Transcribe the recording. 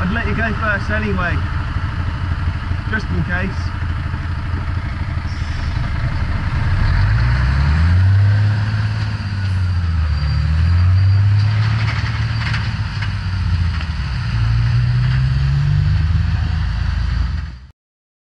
I'd let you go first anyway, just in case.